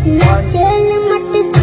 Jangan lupa like, share,